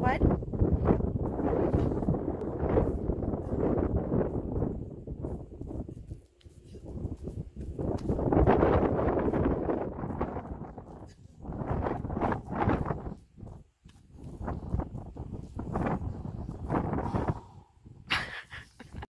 what?